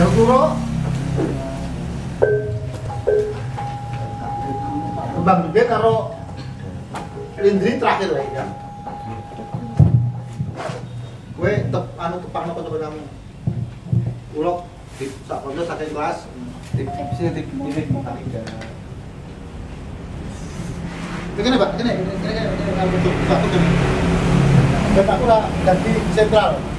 Jalur bang Kembang gede karo Lindri terakhir lah ya. Gue tep anu tepang apa kamu? Ulok di sak pondok saking kelas. Di sini di ini Kene, Ini Kene, Pak, kene, kene, kene, kene, kene, kene, kene, kene, Dan kene, kene, ganti kene,